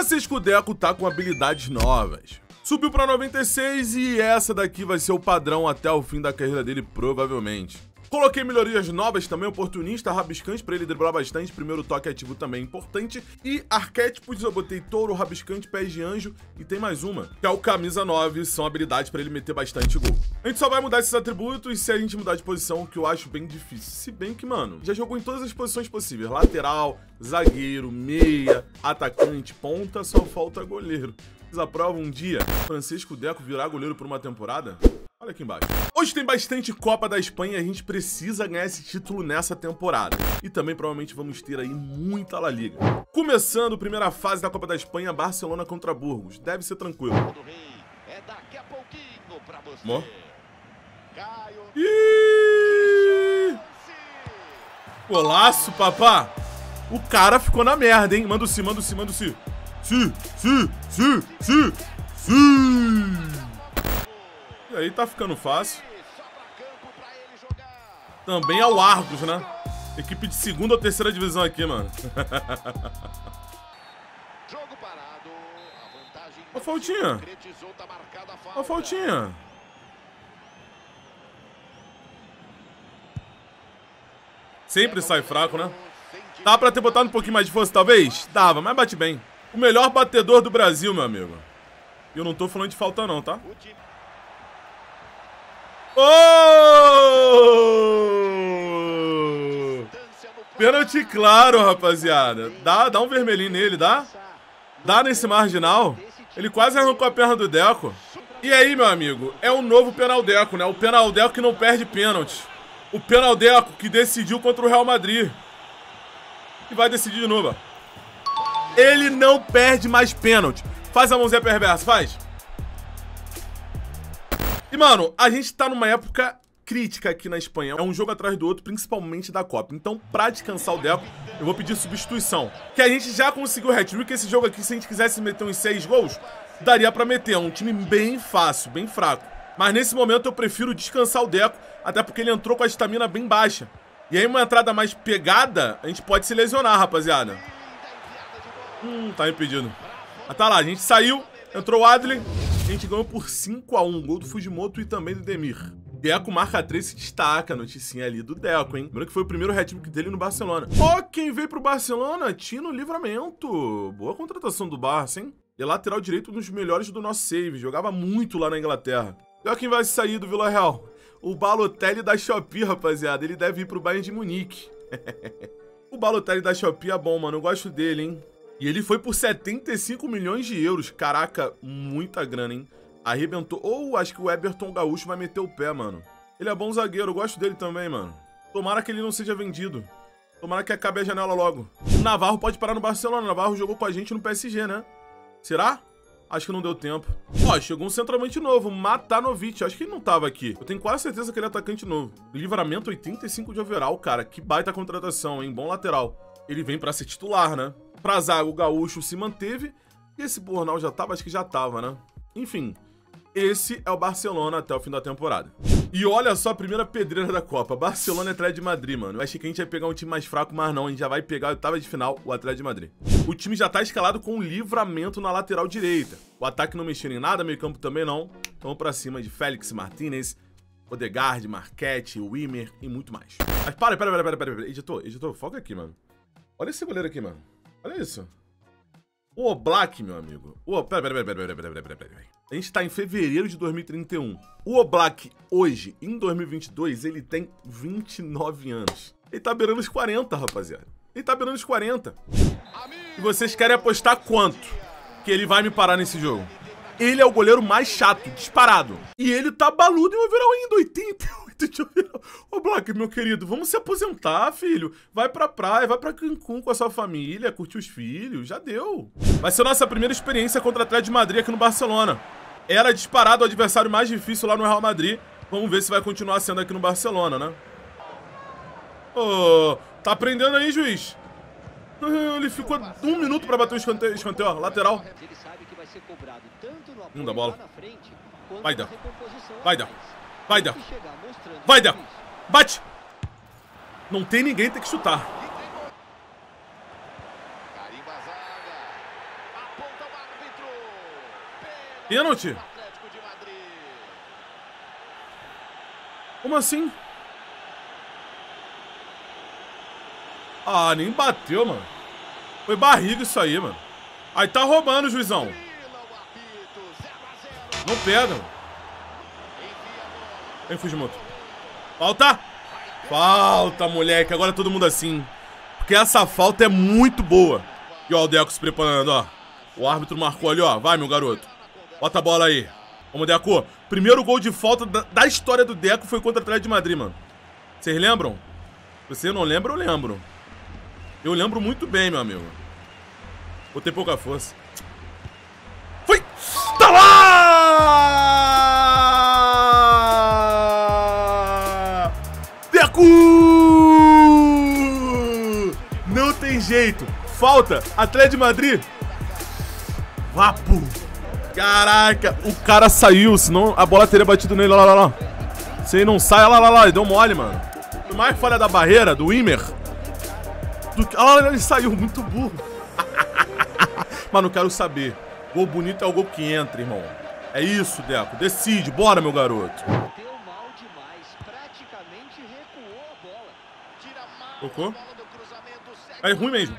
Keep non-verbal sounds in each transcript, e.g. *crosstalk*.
Francisco Deco tá com habilidades novas. Subiu para 96 e essa daqui vai ser o padrão até o fim da carreira dele, provavelmente. Coloquei melhorias novas também, oportunista, rabiscante para ele driblar bastante, primeiro toque ativo também importante. E arquétipos eu botei touro, rabiscante, pés de anjo e tem mais uma, que é o camisa 9, são habilidades para ele meter bastante gol. A gente só vai mudar esses atributos se a gente mudar de posição, que eu acho bem difícil. Se bem que, mano, já jogou em todas as posições possíveis, lateral, zagueiro, meia, atacante, ponta, só falta goleiro. Vocês aprovam um dia Francisco Deco virar goleiro por uma temporada? Olha aqui embaixo. Hoje tem bastante Copa da Espanha e a gente precisa ganhar esse título nessa temporada. E também provavelmente vamos ter aí muita La Liga. Começando a primeira fase da Copa da Espanha, Barcelona contra Burgos. Deve ser tranquilo. É Mo. Ih! Golaço, papá! O cara ficou na merda, hein? Manda o si, manda o si, manda o si. Si, si, si, si, si. E aí tá ficando fácil. Também é o Argos, né? Equipe de segunda ou terceira divisão aqui, mano. *laughs* Ó a faltinha. Ó a faltinha. Sempre sai fraco, né? Dá pra ter botado um pouquinho mais de força, talvez? Dava, mas bate bem. O melhor batedor do Brasil, meu amigo. E eu não tô falando de falta não, tá? Oh! Pênalti claro, rapaziada. Dá, dá um vermelhinho nele, dá? Dá nesse marginal. Ele quase arrancou a perna do Deco. E aí, meu amigo, é o novo Penaldeco, né? O Penaldeco que não perde pênalti. O Penaldeco que decidiu contra o Real Madrid. E vai decidir de novo. Ele não perde mais pênalti. Faz a mãozinha perversa, faz. Mano, a gente tá numa época crítica aqui na Espanha. É um jogo atrás do outro, principalmente da Copa. Então, pra descansar o Deco, eu vou pedir substituição. Que a gente já conseguiu o hat-trick. Esse jogo aqui, se a gente quisesse meter uns seis gols, daria pra meter. É um time bem fácil, bem fraco. Mas nesse momento eu prefiro descansar o Deco, até porque ele entrou com a estamina bem baixa. E aí uma entrada mais pegada, a gente pode se lesionar, rapaziada. Hum, tá impedido. Ah, tá lá, a gente saiu, entrou o Adley, gente ganhou por 5x1, gol do Fujimoto e também do Demir. Deco marca 3 se destaca, noticinha ali do Deco, hein? Lembrando que foi o primeiro hat-trick dele no Barcelona. Ó, oh, quem veio pro Barcelona? Tino Livramento. Boa contratação do Barça, hein? Ele é lateral direito, dos melhores do nosso save. Jogava muito lá na Inglaterra. E olha quem vai sair do Vila Real. O Balotelli da Shopee, rapaziada. Ele deve ir pro Bayern de Munique. *laughs* o Balotelli da Shopee é bom, mano. Eu gosto dele, hein? E ele foi por 75 milhões de euros. Caraca, muita grana, hein? Arrebentou. Ou oh, acho que o Eberton Gaúcho vai meter o pé, mano. Ele é bom zagueiro, eu gosto dele também, mano. Tomara que ele não seja vendido. Tomara que acabe a janela logo. O Navarro pode parar no Barcelona. O Navarro jogou com a gente no PSG, né? Será? Acho que não deu tempo. Ó, chegou um centroavante novo, Matanovic. Acho que ele não tava aqui. Eu tenho quase certeza que ele é atacante novo. Livramento 85 de overall, cara. Que baita contratação, hein? Bom lateral. Ele vem pra ser titular, né? Pra zaga, o Gaúcho se manteve. E esse Bornal já tava? Acho que já tava, né? Enfim, esse é o Barcelona até o fim da temporada. E olha só a primeira pedreira da Copa. Barcelona e Atlético de Madrid, mano. Eu achei que a gente ia pegar um time mais fraco, mas não. A gente já vai pegar a oitava de final, o Atlético de Madrid. O time já tá escalado com um livramento na lateral direita. O ataque não mexeu em nada, meio campo também não. Então pra cima de Félix Martinez, Odegaard, Marquette, Wimmer e muito mais. Mas para, para, para, para, para, para. Editor, editor, foca aqui, mano. Olha esse goleiro aqui, mano. Olha isso. O Oblak, meu amigo. O... Pera, pera, pera, pera, pera, pera, pera. A gente tá em fevereiro de 2031. O Oblak, hoje, em 2022, ele tem 29 anos. Ele tá beirando os 40, rapaziada. Ele tá beirando os 40. E vocês querem apostar quanto que ele vai me parar nesse jogo? Ele é o goleiro mais chato, disparado. E ele tá baludo em overall ainda, 88 de overall. *laughs* Ô, Black, meu querido, vamos se aposentar, filho. Vai pra praia, vai pra Cancún com a sua família, curtir os filhos, já deu. Vai ser nossa primeira experiência contra o Atlético de Madrid aqui no Barcelona. Era disparado o adversário mais difícil lá no Real Madrid. Vamos ver se vai continuar sendo aqui no Barcelona, né? Ô, oh, tá aprendendo aí, juiz? *laughs* Ele ficou um minuto pra bater o escanteio, escanteio ó, lateral. Hum, da bola. Vai, Deco. Vai, Deco. Vai, Deco. Vai, Deco. Bate. Não tem ninguém, tem que chutar. Pênalti? Como assim? Ah, nem bateu, mano. Foi barriga isso aí, mano. Aí tá roubando, juizão. Não pega. Vem, Fujimoto. Falta! Falta, moleque. Agora todo mundo assim. Porque essa falta é muito boa. E ó, o Deco se preparando, ó. O árbitro marcou ali, ó. Vai, meu garoto. Bota a bola aí. Vamos, Deco. Primeiro gol de falta da, história do Deco foi contra o Atlético de Madrid, mano. Vocês lembram? Você não lembra, eu lembro. Eu lembro muito bem, meu amigo. Vou ter pouca força. Foi! Tá lá! Jeito. Falta. Atlético de Madrid. Vapo. Caraca, o cara saiu, senão a bola teria batido nele. Lá, lá, lá. Se ele não sai, lá, lá, lá. Ele deu mole, mano. Mais falha da barreira, do Wimmer. Do... Ah, ele saiu, muito burro. *laughs* Mas não quero saber. Gol bonito é o gol que entra, irmão. É isso, Deco. Decide. Bora, meu garoto. Tocou? É ruim mesmo.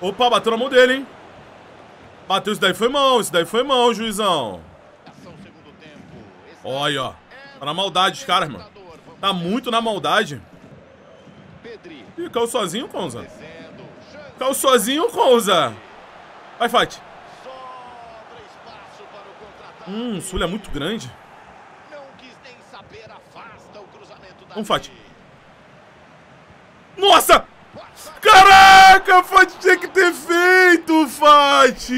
Opa, bateu na mão dele, hein? Bateu, isso daí foi mão. Isso daí foi mão, juizão. Olha, ó. Tá na maldade os caras, mano. Tá muito na maldade. Ih, caiu sozinho, Conza. Caiu sozinho, Conza. Vai, Fati. Hum, o Sul é muito grande. Vamos, Fati. Nossa! Caraca, Fati tinha que ter feito, Fati!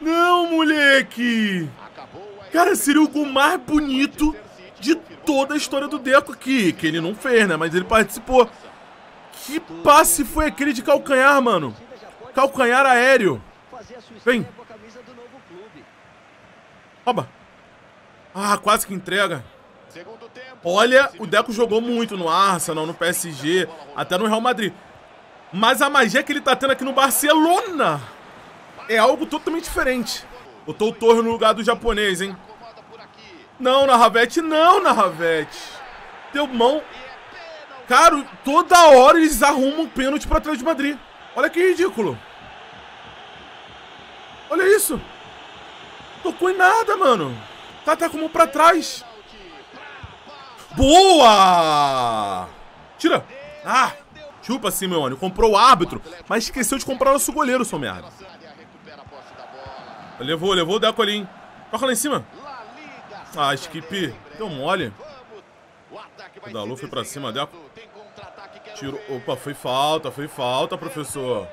Não, moleque! Cara, seria o gol mais bonito de toda a história do Deco aqui. Que ele não fez, né? Mas ele participou. Que passe foi aquele de calcanhar, mano? Calcanhar aéreo. Vem. Oba. Ah, quase que entrega. Olha, o Deco jogou muito no Arsenal, no PSG, até no Real Madrid. Mas a magia que ele tá tendo aqui no Barcelona é algo totalmente diferente. Botou o Torre no lugar do japonês, hein? Não, na Ravete, não, na Ravete. Deu mão. Cara, toda hora eles arrumam um pênalti pra trás de Madrid. Olha que ridículo. Olha isso. Tocou em nada, mano. Tá, tá como pra trás. Boa! Tira. Ah, chupa, Simeone. Comprou o árbitro, mas esqueceu de comprar nosso goleiro, seu merda. Levou, levou o Deco ali, hein. Toca lá em cima. Ah, Skip. Deu mole. O Dalu foi pra cima, Deco. Opa, foi falta, foi falta, professor.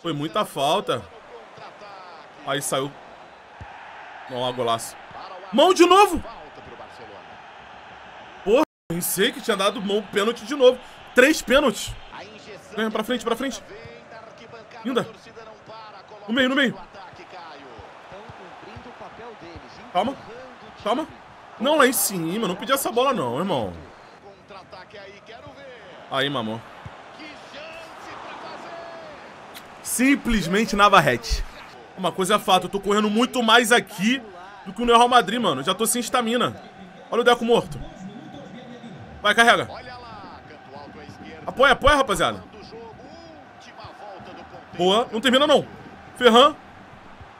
Foi muita falta. Aí saiu. Lá, golaço. Mão de novo! Pensei que tinha dado mão pênalti de novo. Três pênaltis. Ganha pra frente, pra frente. Linda. No meio, no meio. Calma. Calma. Não, lá em cima. Não pedi essa bola não, irmão. Aí, mamão. Simplesmente Navarrete. Uma coisa é fato, eu tô correndo muito mais aqui do que no Real Madrid, mano. Já tô sem estamina. Olha o Deco morto. Vai, carrega. Apoia, apoia, rapaziada. Boa, não termina não. Ferran.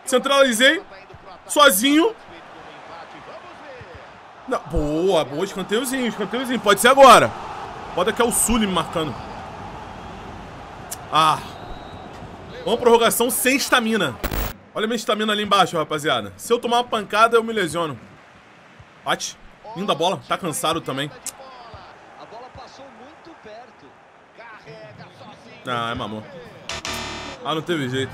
Centralizei. Sozinho. Não, boa, boa, escanteiozinho, escanteiozinho. Pode ser agora. Pode que é o Sully me marcando. Ah. Vamos prorrogação sem estamina. Olha minha estamina ali embaixo, rapaziada. Se eu tomar uma pancada, eu me lesiono. Bate. Linda bola. Tá cansado também. Ah, é mamão. Ah, não teve jeito.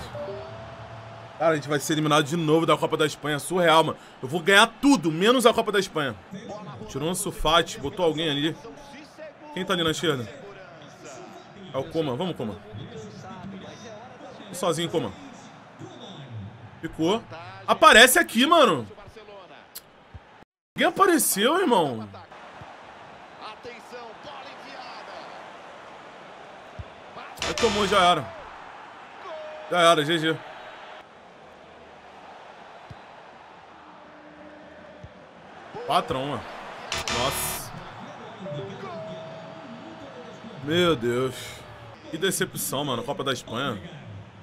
Cara, a gente vai ser eliminado de novo da Copa da Espanha. Surreal, mano. Eu vou ganhar tudo, menos a Copa da Espanha. Tirou um sulfate, botou alguém ali. Quem tá ali na esquerda? É o Coma. Vamos, Coma. Sozinho, Coma. Ficou. Aparece aqui, mano. Ninguém apareceu, irmão. Aí tomou, já era. Já era, GG. Patrão, mano. Nossa. Meu Deus. Que decepção, mano. Copa da Espanha.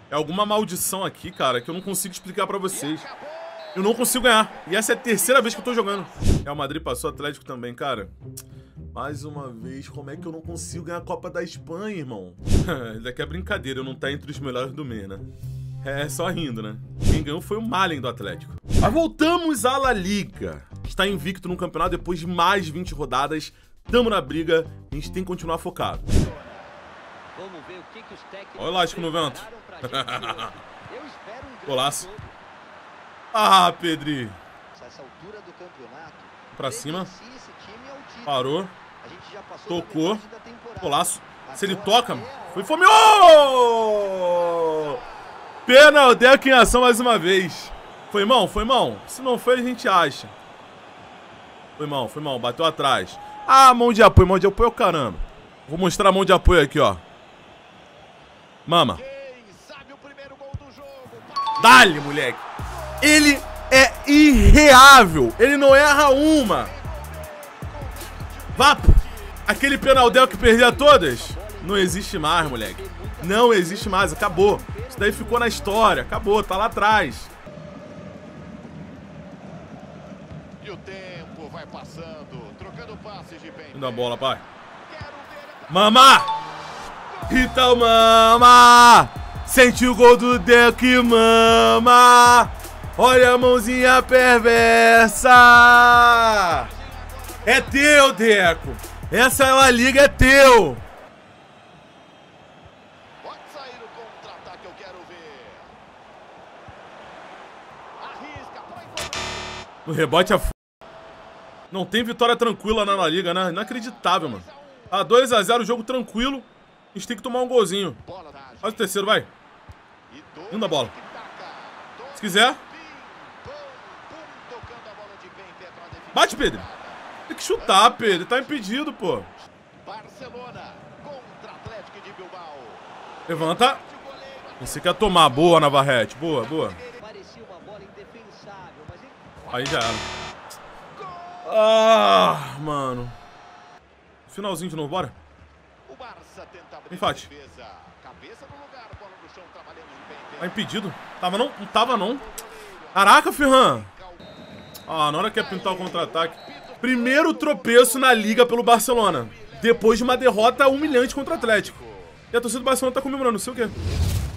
É alguma maldição aqui, cara, que eu não consigo explicar pra vocês. Eu não consigo ganhar. E essa é a terceira vez que eu tô jogando. Real Madrid passou, Atlético também, cara. Mais uma vez, como é que eu não consigo ganhar a Copa da Espanha, irmão? *laughs* Isso daqui é brincadeira, eu não tá entre os melhores do mês, né? É, só rindo, né? Quem ganhou foi o Malen do Atlético. Mas voltamos à La Liga. Está invicto no campeonato depois de mais 20 rodadas. Tamo na briga, a gente tem que continuar focado. Olha o elástico no vento. *laughs* Golaço. Ah, Pedri. Pra cima. Parou. Tocou. Golaço. Se ele toca, foi fome. Oh! Penalteco em ação mais uma vez. Foi mão? Foi mão. Se não foi, a gente acha. Foi mão, foi mão. Bateu atrás. Ah, mão de apoio. Mão de apoio, caramba. Vou mostrar a mão de apoio aqui, ó. Mama. Dale, moleque. Ele é irreável. Ele não erra uma. Vapo. Aquele penaldel que perdia todas. Não existe mais, moleque. Não existe mais. Acabou. Isso daí ficou na história. Acabou. Tá lá atrás. E o tempo vai passando, trocando passes de bem. A bola, pai. Mama! Então, mama! Sente o gol do Deco e mama! Olha a mãozinha perversa! É teu, Deco! Essa é a liga, é teu! Pode sair o contra-ataque, eu quero ver. Arrisca, põe O rebote é f... Não tem vitória tranquila na La Liga, né? Inacreditável, mano. A 2x0, jogo tranquilo. A gente tem que tomar um golzinho. Faz o terceiro, vai. E dois Indo a bola. Se quiser. Bate, Pedro. Tem que chutar, Pedro. Tá impedido, pô. Levanta. Você quer tomar. Boa, Navarrete. Boa, boa. Parecia uma bola indefensável, mas ele Aí já era. Ah, mano. Finalzinho de novo, bora. O Barça tenta abrir Empate. a defesa. Cabeça no lugar, bola no chão, trabalhando de pé em Tá impedido. Tava não? Não tava não. Caraca, Ferran. Ah, na hora que ia pintar o contra-ataque. Primeiro tropeço na liga pelo Barcelona. Depois de uma derrota humilhante contra o Atlético. E a torcida do Barcelona tá comemorando, não sei o quê.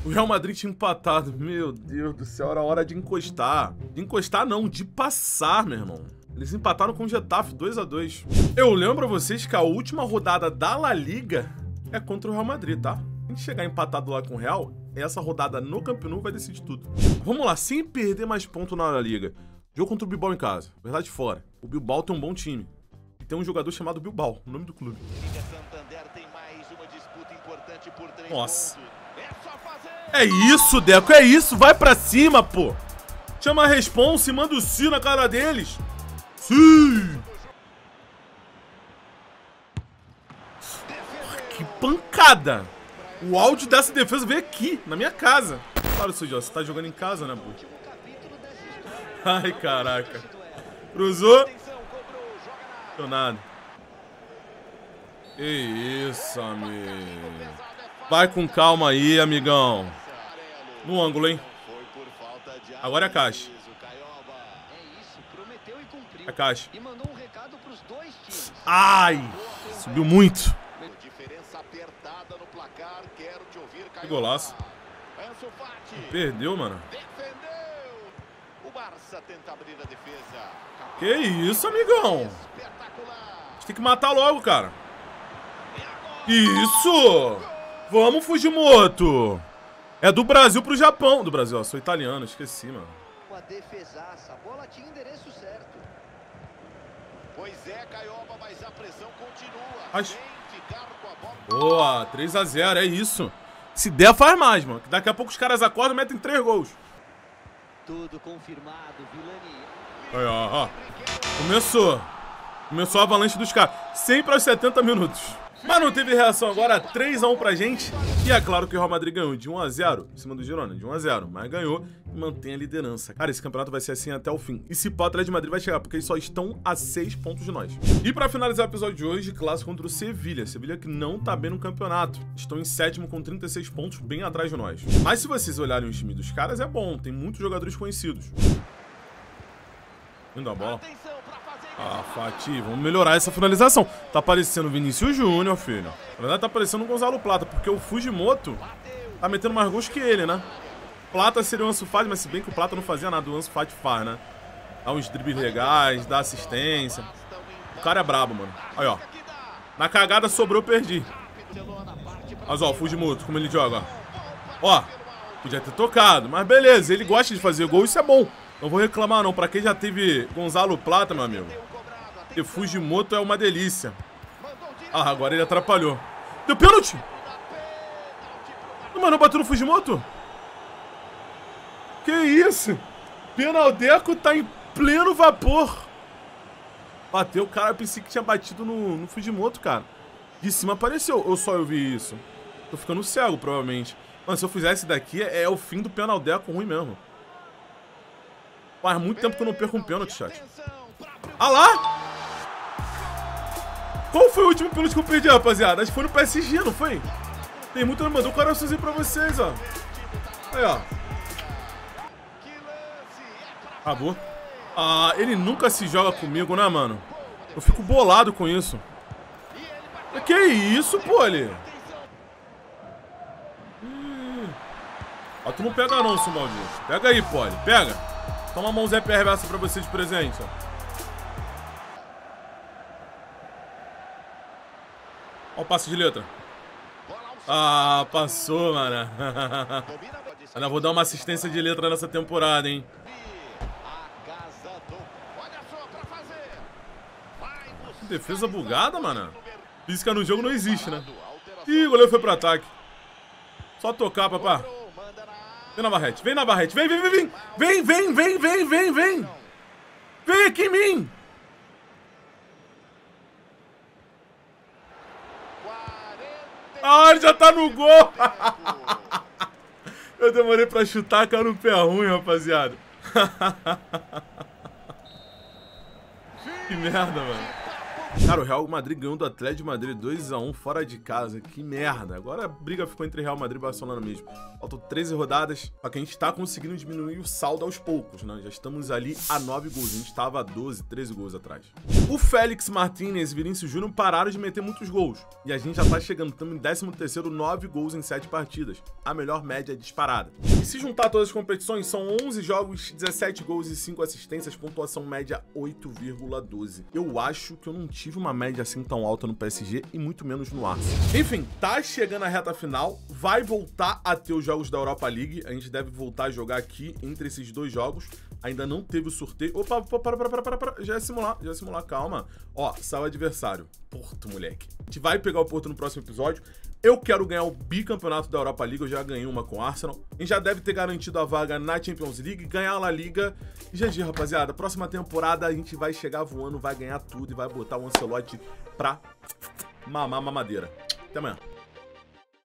O Real Madrid tinha empatado. Meu Deus do céu, era hora de encostar. De encostar não, de passar, meu irmão. Eles empataram com o Getafe 2 a 2 Eu lembro a vocês que a última rodada da La Liga é contra o Real Madrid, tá? A gente chegar empatado lá com o Real, essa rodada no Camp Nou vai decidir tudo. Vamos lá, sem perder mais ponto na La Liga. Jogo contra o Bilbao em casa, verdade fora. O Bilbao tem um bom time. E tem um jogador chamado Bilbao, o nome do clube. Liga Santander tem mais uma disputa importante por três Nossa. É. É isso, Deco, é isso, vai pra cima, pô. Chama a responsa e manda o si na cara deles. Sim! Que pancada! O áudio dessa defesa veio aqui, na minha casa. Claro, Sujó, você tá jogando em casa, né, pô? Ai, caraca. Cruzou. Deu nada. Que isso, amigo. Vai com calma aí, amigão. No ângulo, hein? Agora é a caixa. É. É caixa. Ai! Subiu muito. Que golaço. Perdeu, mano. A. Que isso, amigão? A gente tem que matar logo, cara. Isso! Vamos, Fujimoto! É do Brasil pro Japão. Do Brasil, ó. Sou italiano, esqueci, mano. Uma defesaça. A bola tinha endereço certo. Pois é, Caioba, mas a pressão continua. Ai. Sem ficar com a bola. Boa, 3x0, é isso. Se der, faz mais, mano. que Daqui a pouco os caras acordam e metem 3 gols. Tudo confirmado, Vilani. Aí, ó, ó. Começou. Começou a avalanche dos caras. Sempre aos 70 minutos. Mas não teve reação agora, 3x1 pra gente. E é claro que o Real Madrid ganhou de 1x0 em cima do Girona, de 1x0. Mas ganhou e mantém a liderança. Cara, esse campeonato vai ser assim até o fim. E se o Atlético de Madrid vai chegar, porque eles só estão a 6 pontos de nós. E pra finalizar o episódio de hoje, clássico contra o Sevilha. Sevilha que não tá bem no campeonato. Estão em sétimo com 36 pontos, bem atrás de nós. Mas se vocês olharem o time dos caras, é bom. Tem muitos jogadores conhecidos. Indo a bola. Ah, Fati, vamos melhorar essa finalização. Tá parecendo Vinícius Júnior, filho. Na verdade, tá parecendo o Gonzalo Plata, porque o Fujimoto tá metendo mais gols que ele, né? Plata seria o Ansu Fati, mas se bem que o Plata não fazia nada, o Ansu Fati faz, né? Dá uns dribles legais, dá assistência. O cara é brabo, mano. Aí, ó. Na cagada sobrou, perdi. Mas, ó, o Fujimoto, como ele joga, ó. Ó, podia ter tocado, mas beleza, ele gosta de fazer gol, isso é bom. Não vou reclamar não, pra quem já teve Gonzalo Plata, meu amigo. E Fujimoto é uma delícia. Ah, agora ele atrapalhou. Deu pênalti! Mano, bateu no Fujimoto? Que isso? Penaldeco tá em pleno vapor. Bateu, o cara, eu pensei que tinha batido no, no Fujimoto, cara. De cima apareceu, ou só eu vi isso? Tô ficando cego, provavelmente. Mano, se eu fizesse daqui, é, o fim do Penaldeco ruim mesmo. Faz muito tempo que eu não perco um pênalti, chat. Ah lá! Qual foi o último pênalti que eu perdi, rapaziada? Acho que foi no PSG, não foi? Tem muito... Mandou um coraçãozinho pra vocês, ó. Aí, ó. Acabou. Ah, ele nunca se joga comigo, né, mano? Eu fico bolado com isso. Que isso, pô, ali? Hum. Ó, tu não pega não, seu maldito. Pega aí, Poli. Pega. Toma a mão Zé Perversa pra você de presente, ó. Ó o passe de letra. Ah, passou, mano. *laughs* Ainda vou dar uma assistência de letra nessa temporada, hein. Defesa bugada, mano. Física no jogo não existe, né? Ih, o goleiro foi pro ataque. Só tocar, papá. Vem na barrete, vem na barrete. Vem, vem, vem, vem. Vem, vem, vem, vem, vem, vem. Vem aqui em mim. Ah, ele já tá no gol. *laughs* Eu demorei pra chutar, caiu no pé ruim, rapaziada. *laughs* que merda, mano. Cara, o Real Madrid ganhou do Atlético de Madrid 2x1 fora de casa. Que merda. Agora a briga ficou entre Real Madrid e Barcelona mesmo. Faltam 13 rodadas, só que a gente tá conseguindo diminuir o saldo aos poucos, né? Já estamos ali a 9 gols. A gente tava a 12, 13 gols atrás. O Félix Martinez e Vinícius Júnior pararam de meter muitos gols. E a gente já tá chegando, estamos em 13º, 9 gols em 7 partidas. A melhor média disparada. E se juntar todas as competições, são 11 jogos, 17 gols e 5 assistências, pontuação média 8,12. Eu acho que eu não tive uma média assim tão alta no PSG e muito menos no Arsenal. Enfim, tá chegando a reta final, vai voltar a ter os jogos da Europa League, a gente deve voltar a jogar aqui entre esses dois jogos. Ainda não teve o sorteio. Opa, opa, para, para, para, para, para. Já é simular, já é simular, calma. Ó, saiu o adversário. Porto, moleque. A gente vai pegar o Porto no próximo episódio. Eu quero ganhar o bicampeonato da Europa League, eu já ganhei uma com o Arsenal. Gente já deve ter garantido a vaga na Champions League, ganhar a La Liga. E GG, rapaziada, próxima temporada a gente vai chegar voando, vai ganhar tudo e vai botar o Ancelotti pra mamar mamadeira. Até amanhã.